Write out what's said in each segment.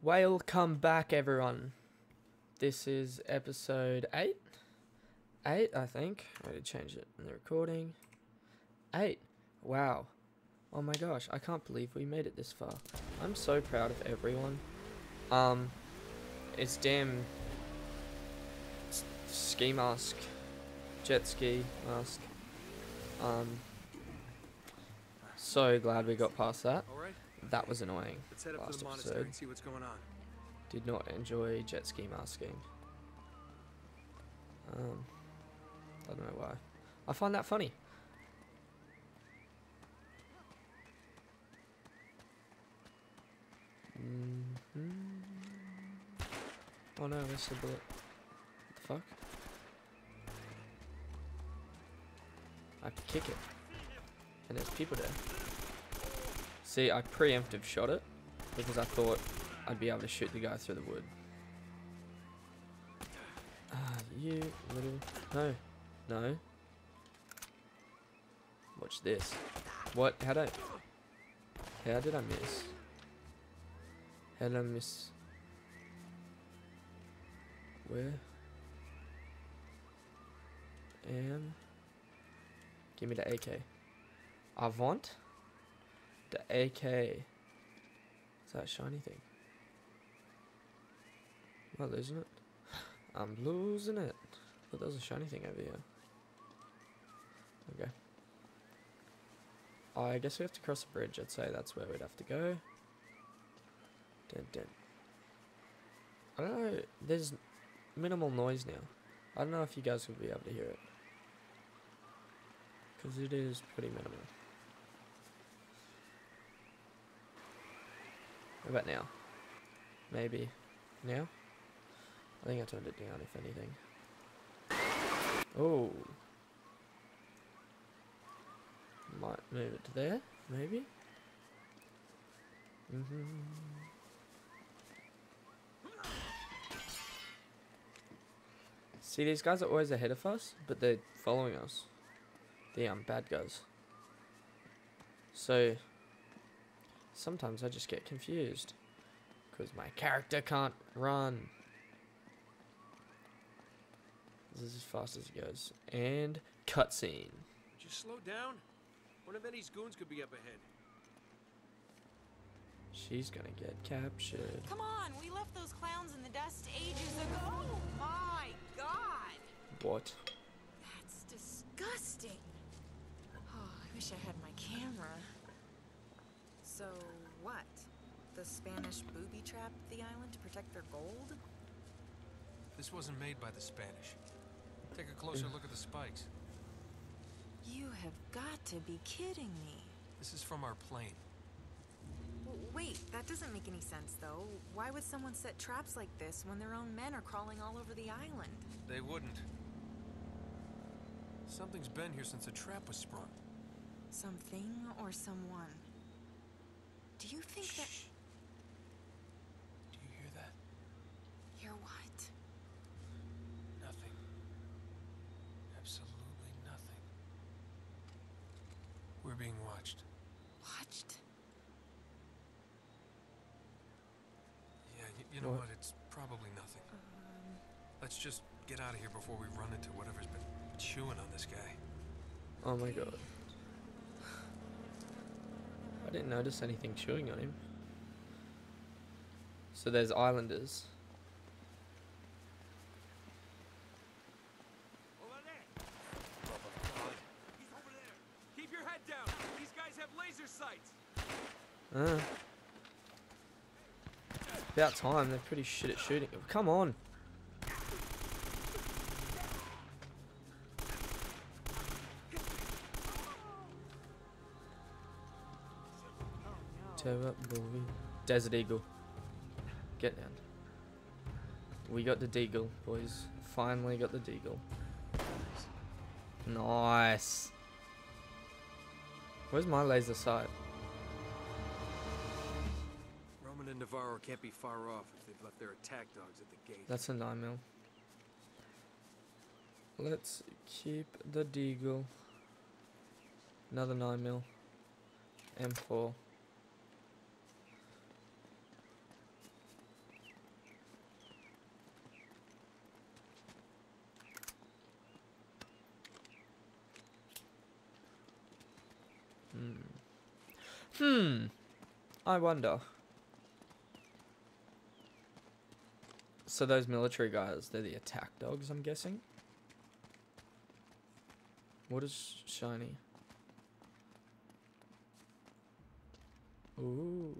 Welcome back, everyone. This is episode 8. 8, I think. I gotta change it in the recording. 8. Wow. Oh my gosh, I can't believe we made it this far. I'm so proud of everyone. Um, it's damn ski mask, jet ski mask. Um, so glad we got past that. All right, That was annoying. let's head up to Last the monastery episode. and see what's going on. Did not enjoy jet ski masking. Um, I don't know why. I find that funny. Mhm. Oh no, I missed the bullet. What the fuck? I could kick it. And there's people there. See, I preemptive shot it because I thought I'd be able to shoot the guy through the wood. Ah, you little... No. No. Watch this. What? How did I... How did I miss? How did I miss... Where? Am... Give me the AK. I want the AK. Is that shiny thing? Am I losing it? I'm losing it. But there's a shiny thing over here. Okay. I guess we have to cross a bridge. I'd say that's where we'd have to go. Dun, dun. I don't know. There's minimal noise now. I don't know if you guys will be able to hear it. Because it is pretty minimal. About now? Maybe now? I think I turned it down, if anything. Oh. Might move it to there, maybe? Mm hmm See, these guys are always ahead of us, but they're following us. The um, bad guys. So, sometimes I just get confused. Because my character can't run. This is as fast as it goes. And cutscene. Just slow down. One of Eddy's goons could be up ahead. She's gonna get captured. Come on, we left those clowns in the dust ages ago. Oh my god! What? That's disgusting. Oh, I wish I had my camera. So, what? The Spanish booby trapped the island to protect their gold? This wasn't made by the Spanish. Take a closer look at the spikes. You have got to be kidding me. This is from our plane. W- Wait, that doesn't make any sense, though. Why would someone set traps like this when their own men are crawling all over the island? They wouldn't. Something's been here since a trap was sprung. Something or someone? Do you that. Do you hear that? Hear what? Nothing. Absolutely nothing. We're being watched. Watched? Yeah, y- you know What? what? It's probably nothing. Um, Let's just get out of here before we run into whatever's been chewing on this guy. Oh my god. I didn't notice anything chewing on him. So there's islanders. Over there. He's over there. Keep your head down. These guys have laser sights. Uh. About time, they're pretty shit at shooting. Come on. Boy. Desert Eagle. Get down. We got the Deagle, boys. Finally got the Deagle. Nice. Where's my laser sight? Roman and Navarro can't be far off if they've left their attack dogs at the gate. That's a 9 mil. Let's keep the Deagle. Another 9 mil. M4. Hmm. I wonder. So those military guys, they're the attack dogs, I'm guessing. What is shiny? Ooh.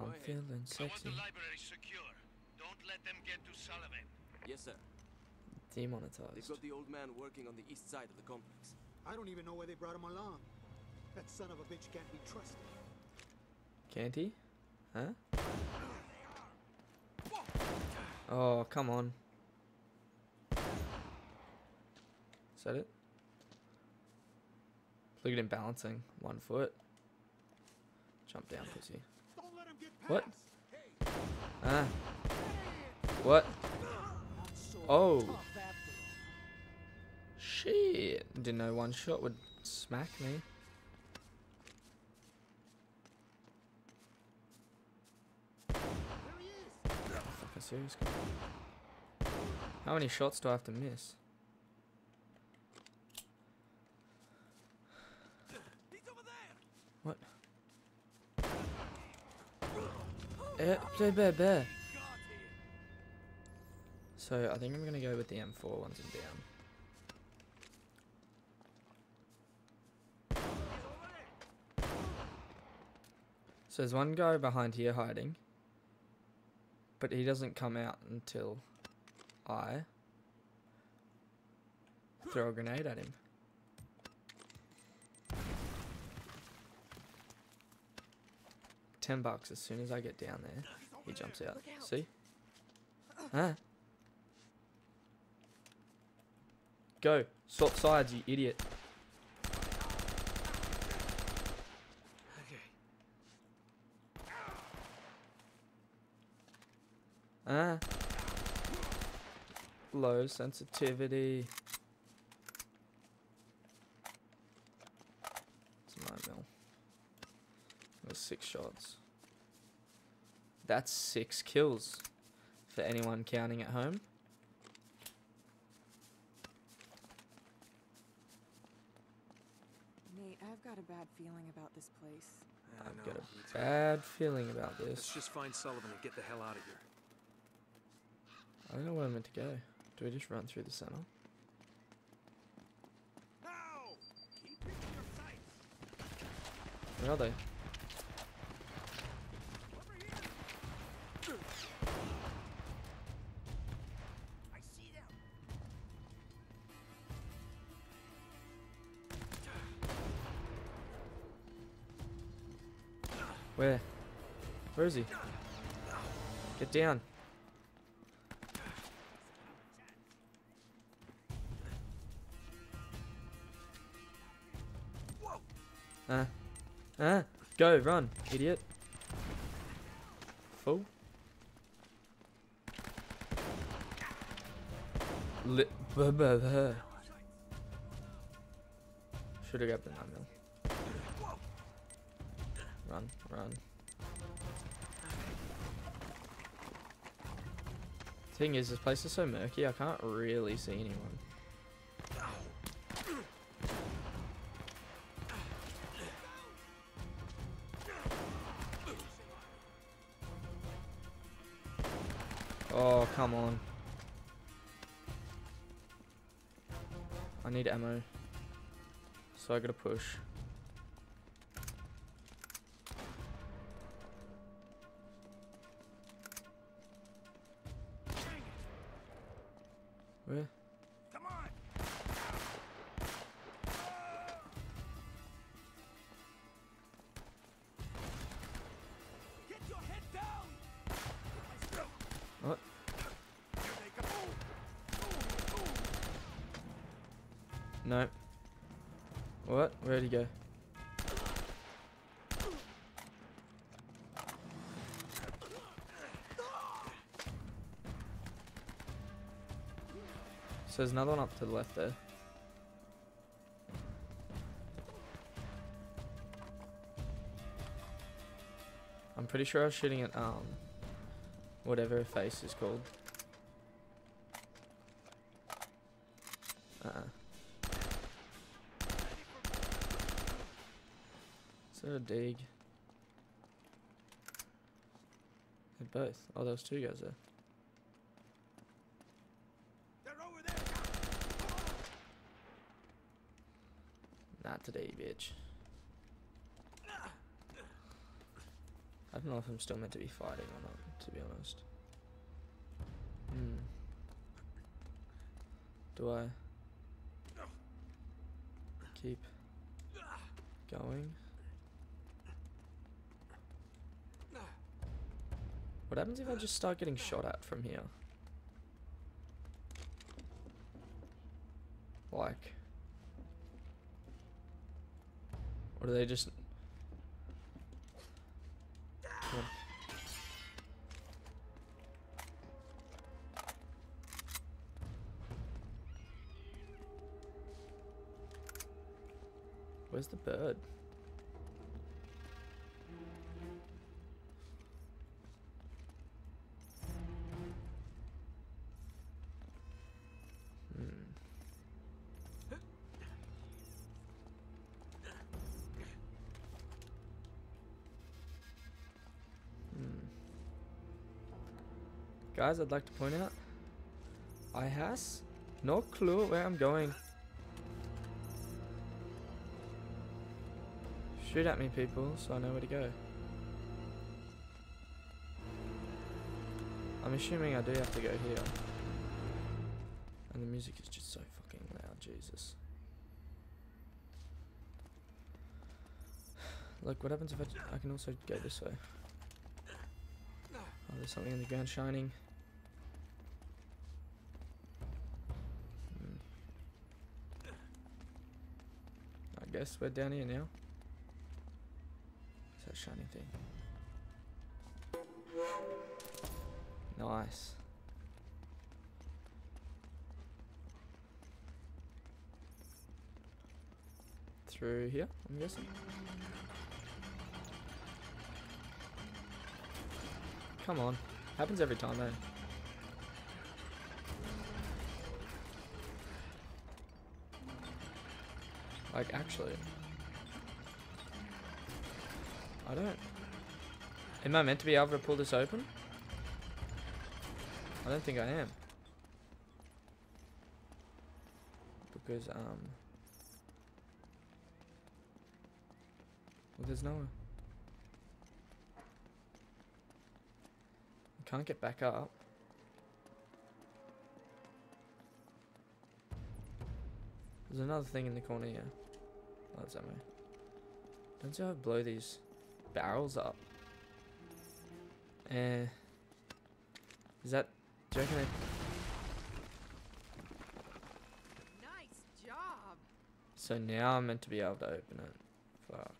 I'm Go ahead. feeling I want sexy. the library secure. Don't let them get to Sullivan. Yes, sir. Demonetized. They've got the old man working on the east side of the complex. I don't even know why they brought him along. That son of a bitch can't be trusted. Can't he? Huh? Oh, come on. Is that it? Look at him balancing. One foot. Jump down, pussy. Don't let him get What? Ah. What? Oh. tough after all. Shit. Didn't know one shot would smack me. There he is. Fucking serious. How many shots do I have to miss? What? Eh, blah, blah. So I think I'm gonna go with the M4 once I'm down. So there's one guy behind here hiding, but he doesn't come out until I throw a grenade at him. Ten bucks as soon as I get down there, he jumps out. See? Huh? Go. Swap sides, you idiot. Ah. Low sensitivity. It's a nine mil. There's six shots. That's six kills. For anyone counting at home. Nate, I've got a bad feeling about this place. I I've got a bad feeling about this. Let's this. just find Sullivan and get the hell out of here. I don't know where I'm meant to go. Do we just run through the center? Where are they? Where? Where is he? Get down. Ah. Ah. Go, run, idiot. Fool. Li-. Should have grabbed the 9 mil. Run, run. Thing is, this place is so murky, I can't really see anyone. Come on. I need ammo. So I gotta push. Where'd go? So there's another one up to the left there. I'm pretty sure I was shooting at um whatever face is called. Uh-uh. So there a dig? They're both. Oh, those two guys there. They're over there. Not today, bitch. I don't know if I'm still meant to be fighting or not, to be honest. Hmm. Do I keep going? What happens if I just start getting shot at from here? Like. Or do they just. Where's the bird? Guys, I'd like to point out, I has no clue where I'm going. Shoot at me, people, so I know where to go. I'm assuming I do have to go here. And the music is just so fucking loud, Jesus. Look, what happens if I can also go this way? Oh, there's something in the ground shining. Guess we're down here now. What's that shiny thing? Nice. Through here, I'm guessing. Come on. Happens every time, eh? Like, actually. I don't. Am I meant to be able to pull this open? I don't think I am. Because, um. Well, there's no. I can't get back up. There's another thing in the corner here. Oh, that's ammo. Don't you have to blow these barrels up? Eh. Is that. Do you reckon they- Nice job. So now I'm meant to be able to open it. Fuck.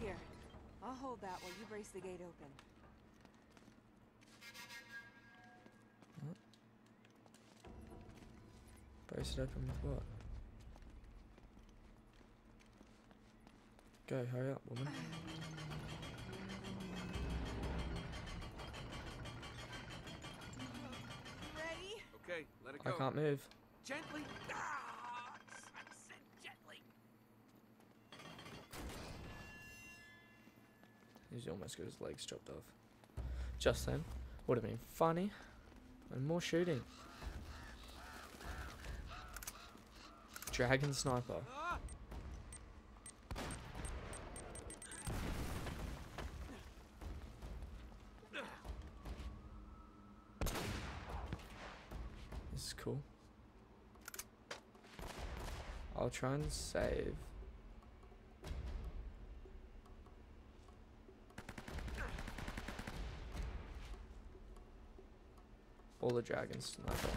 Here, I'll hold that while you brace the gate open. Brace it open with what? Go, hurry up, woman. Ready? Okay, let it go. I can't move. Gently. Ah, I said gently. He's almost got his legs chopped off. Just then, would have been funny. And more shooting. Dragunov sniper. This is cool. I'll try and save. All the Dragunov's sniper.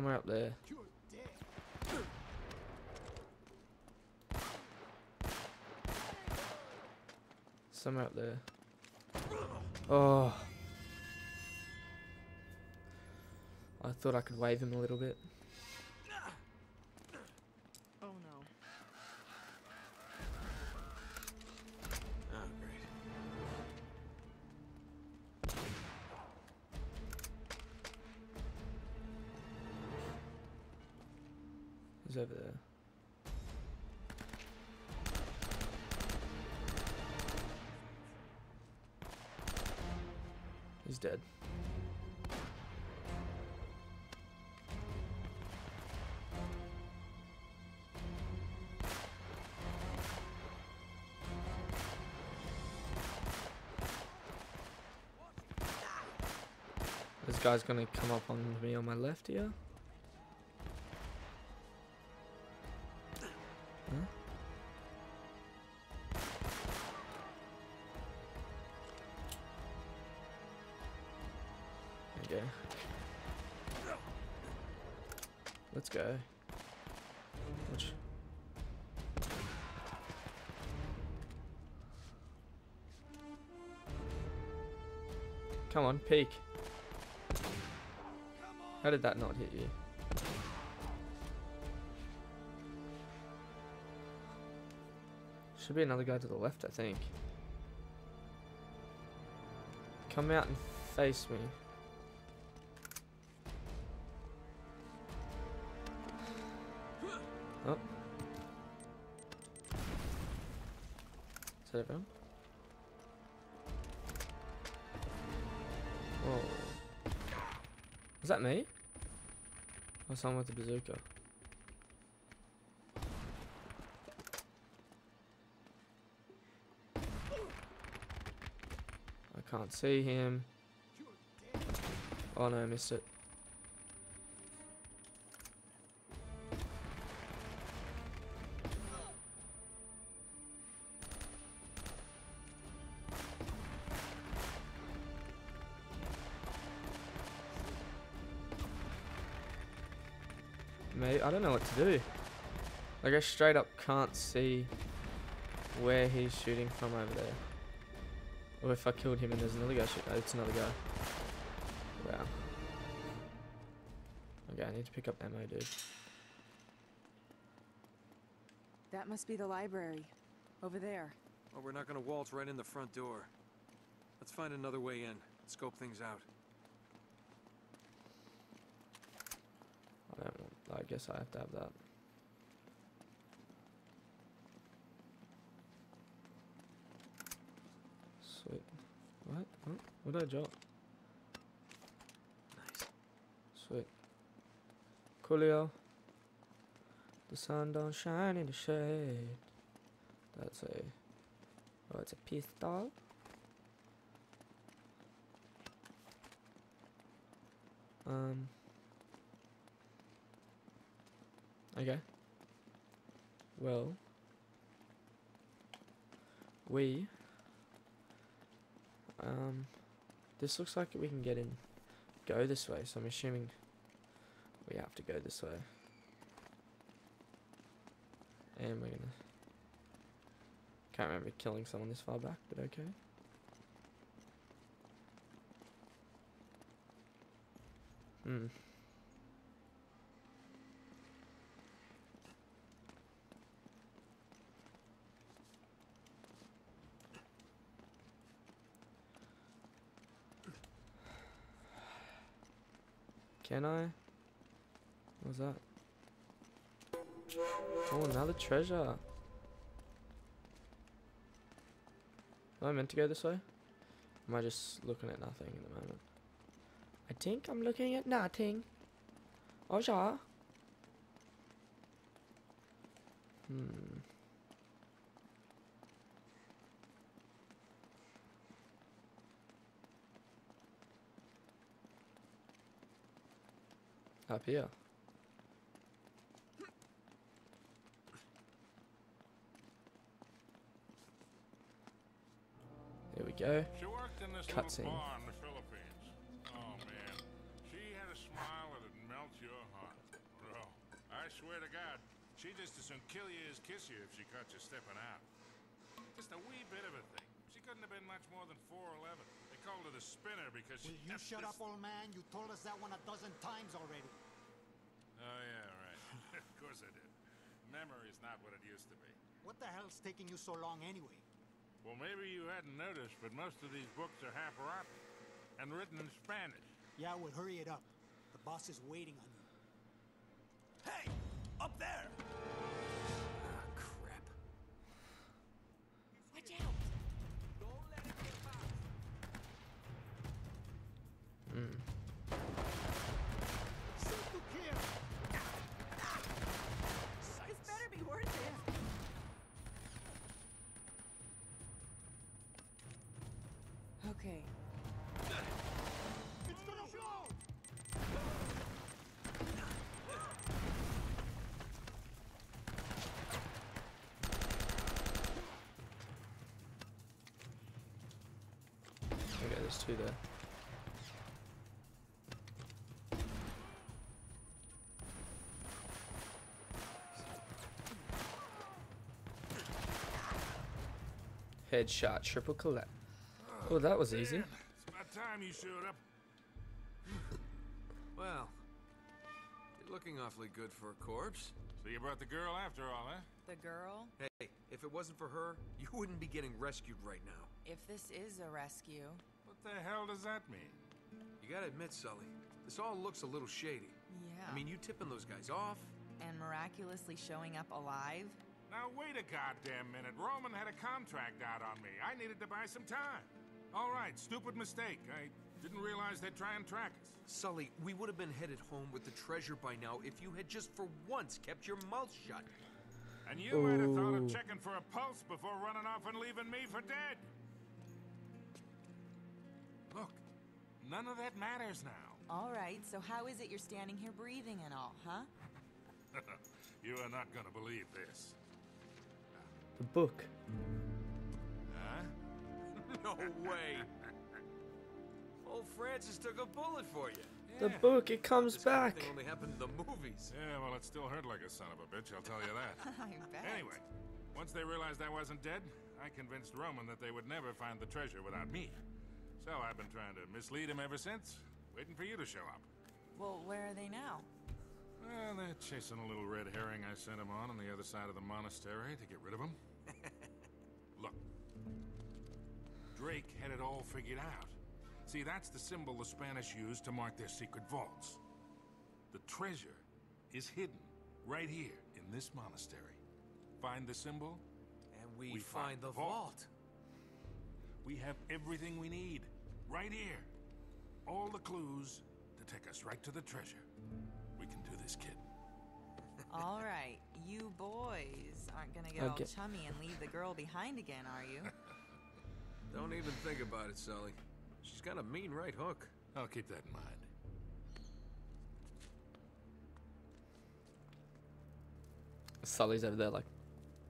somewhere up there. Somewhere up there. Oh. I thought I could wave him a little bit. He's over there. He's dead. This guy's gonna come up on me on my left here. Okay. Let's go. Which? Come on, peek. How did that not hit you? Should be another guy to the left, I think. Come out and face me. Oh. Is that everyone? Whoa. Is that me? Or someone with a bazooka? I can't see him. Oh no, I missed it. I don't know what to do. Like I straight up can't see where he's shooting from over there. Or if I killed him and there's another guy shooting. Oh, it's another guy. Wow. Okay, I need to pick up ammo, dude. That must be the library. Over there. Well, we're not gonna waltz right in the front door. Let's find another way in. Scope things out. I don't want, I guess I have to have that. Sweet. What? What? What did I drop? Nice. Sweet. Coolio. The sun don't shine in the shade. That's a. Oh, it's a pistol. Um. Okay. Well. We. Um. This looks like we can get in. Go this way, so I'm assuming we have to go this way. And we're gonna. Can't remember killing someone this far back, but okay. Hmm. Can I? What was that? Oh, another treasure. Am I meant to go this way? Am I just looking at nothing at the moment? I think I'm looking at nothing. Oh, yeah. Hmm. Up here. There we go. She worked in this Cutscene. little bar in the Philippines. Oh man, she had a smile that'd melt your heart, bro. I swear to God, she'd just as soon kill you as kiss you if she caught you stepping out. Just a wee bit of a thing. She couldn't have been much more than 411. They called it a spinner because Will she you shut this- up, old man? You told us that one a dozen times already. Oh, yeah, right. of course I did. Memory's not what it used to be. What the hell's taking you so long anyway? Well, maybe you hadn't noticed, but most of these books are half rotten and written in Spanish. Yeah, well, hurry it up. The boss is waiting on you. Hey! Up there! There's two there. Headshot, triple collect. Oh, that was easy. Man, it's about time you showed up. Well, you're looking awfully good for a corpse. So you brought the girl after all, eh? The girl? Hey, if it wasn't for her, you wouldn't be getting rescued right now. If this is a rescue. What the hell does that mean? You gotta admit, Sully, this all looks a little shady. Yeah. I mean, you tipping those guys off? and miraculously showing up alive? Now wait a goddamn minute. Roman had a contract out on me. I needed to buy some time. All right, stupid mistake. I didn't realize they'd try and track us. Sully, we would have been headed home with the treasure by now if you had just for once kept your mouth shut. And you might have thought of oh. checking for a pulse before running off and leaving me for dead. None of that matters now. All right, so how is it you're standing here breathing and all, huh? you are not gonna believe this. The book. Huh? no way. Old Francis took a bullet for you. The Yeah. book, it comes This kind of back. thing only happened in the movies. Yeah, well, it still hurt like a son of a bitch, I'll tell you that. I bet. anyway, once they realized I wasn't dead, I convinced Roman that they would never find the treasure without me. So I've been trying to mislead him ever since, waiting for you to show up. Well, where are they now? Well, they're chasing a little red herring I sent him on on the other side of the monastery to get rid of him. Look. Drake had it all figured out. See, that's the symbol the Spanish used to mark their secret vaults. The treasure is hidden right here in this monastery. Find the symbol, And we, We find, find the the vault. vault. we have everything we need. Right here. All the clues to take us right to the treasure. We can do this, kid. All right, you boys aren't gonna get Okay. all chummy and leave the girl behind again, are you? Don't even think about it, Sully. She's got a mean right hook. I'll keep that in mind. Sully's over there like,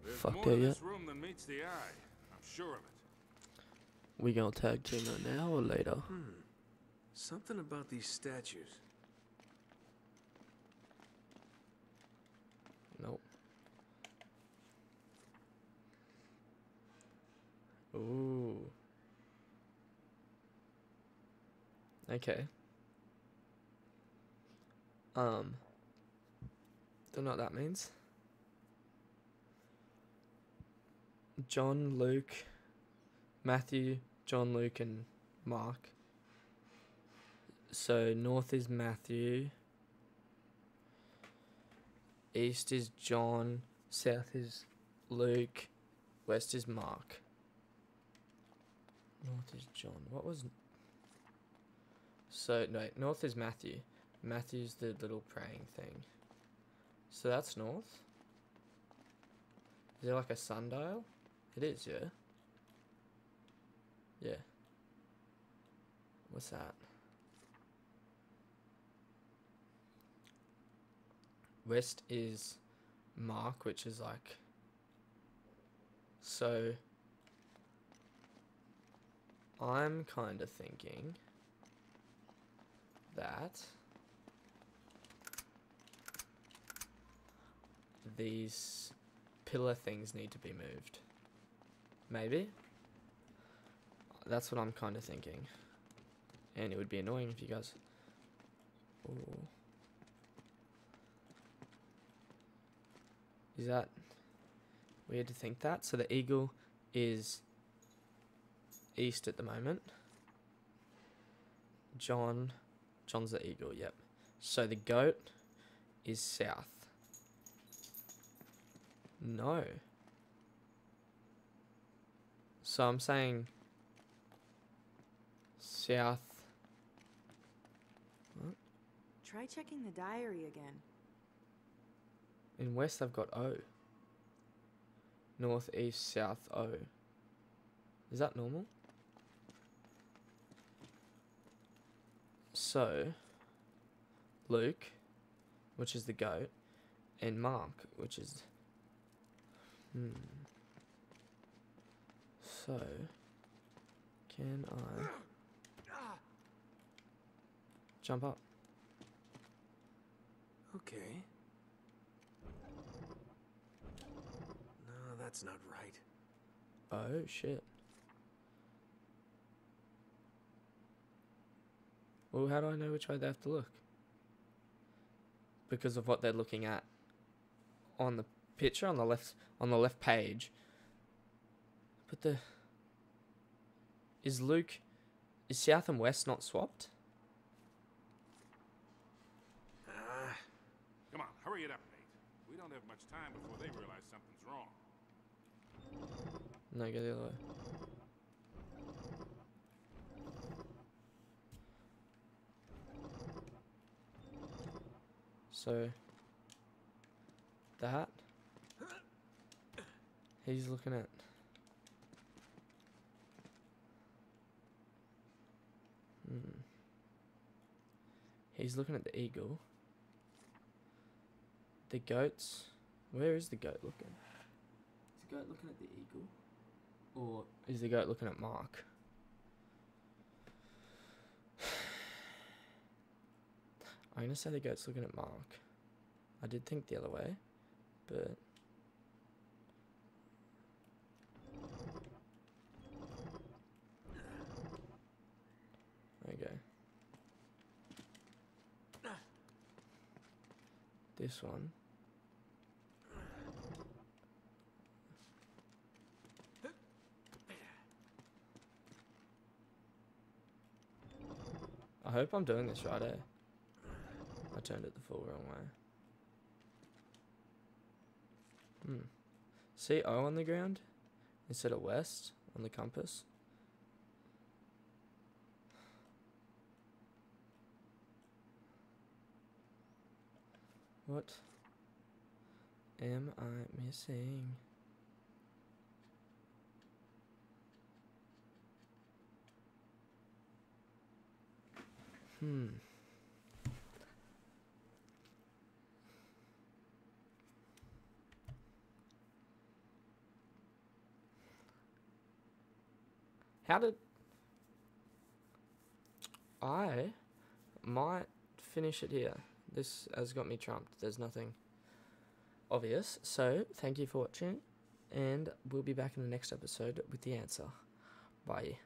There's Fuck more yeah, this room than meets the eye. I'm sure of it. We gonna tag team her now or later? Something about these statues. Nope. Ooh. Okay. Um. Don't know what that means. John, Luke, Matthew, John, Luke, and Mark. So north is Matthew. East is John. South is Luke. West is Mark. North is John. What was. So, no, north is Matthew. Matthew's the little praying thing. So that's north? Is there like a sundial? It is, yeah. Yeah. What's that? West is Mark, which is like. So. I'm kind of thinking that these pillar things need to be moved. Maybe? That's what I'm kind of thinking. And it would be annoying if you guys. Ooh. Is that weird to think that? So the eagle is east at the moment. John, John's the eagle. Yep. So the goat is south. No. So I'm saying south. Try checking the diary again. In west, I've got O. North, east, south, O. Is that normal? So, Luke, which is the goat, and Mark, which is. Hmm. So, can I jump up? Okay. No, that's not right. Oh shit. Well, how do I know which way they have to look? Because of what they're looking at on the picture on the left on the left page. But the is Luke is south and west not swapped? Ah, Come on, hurry it up, Nate. We don't have much time before they realize something's wrong. No, go the other way. So that he's looking at hmm. He's looking at the eagle. The goats. Where is the goat looking? Is the goat looking at the eagle? Or is the goat looking at Mark? I'm gonna say the goat's looking at Mark. I did think the other way, but okay. This one. I hope I'm doing this right, eh? I turned it the full wrong way. Hmm. See O on the ground instead of west on the compass? What am I missing? Hmm. How did I might finish it here? This has got me trumped. There's nothing obvious. So, thank you for watching, and we'll be back in the next episode with the answer. Bye.